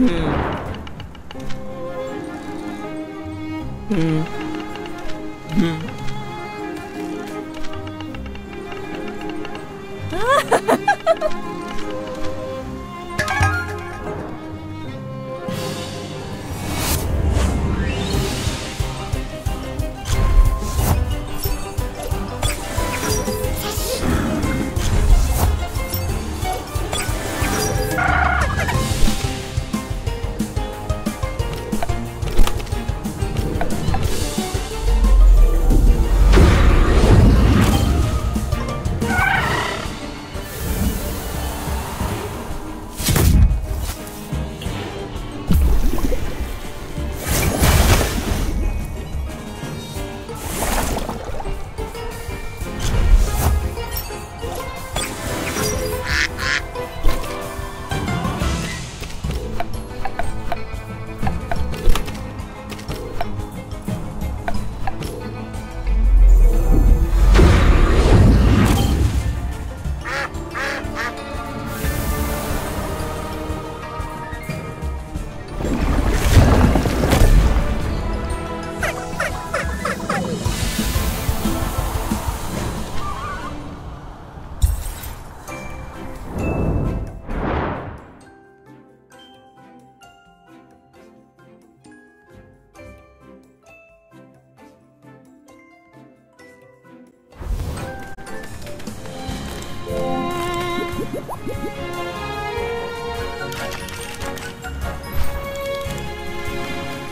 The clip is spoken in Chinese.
嗯。嗯。